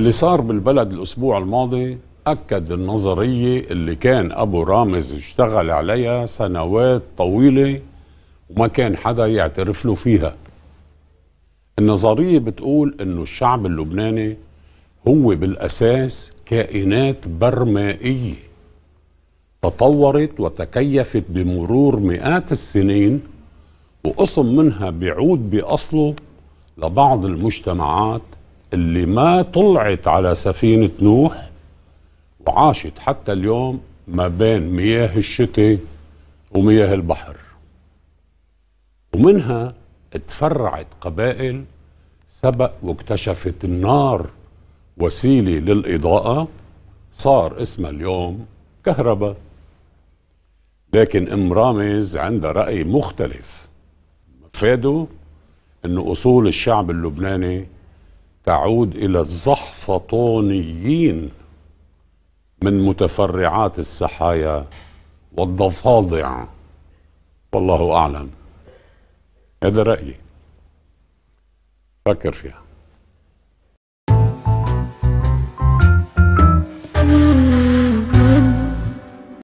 اللي صار بالبلد الأسبوع الماضي أكد النظرية اللي كان أبو رامز اشتغل عليها سنوات طويلة وما كان حدا يعترف له فيها. النظرية بتقول أنه الشعب اللبناني هو بالأساس كائنات برمائية. تطورت وتكيفت بمرور مئات السنين وقسم منها بيعود بأصله لبعض المجتمعات اللي ما طلعت على سفينة نوح وعاشت حتى اليوم ما بين مياه الشتاء ومياه البحر. ومنها تفرعت قبائل سبق واكتشفت النار وسيلة للإضاءة صار اسمها اليوم كهرباء. لكن إم رامز عندها رأي مختلف. مفاده أن أصول الشعب اللبناني تعود إلى الزحفطونيين من متفرعات السحايا والضفادع. والله أعلم. هذا رأيي. فكر فيها.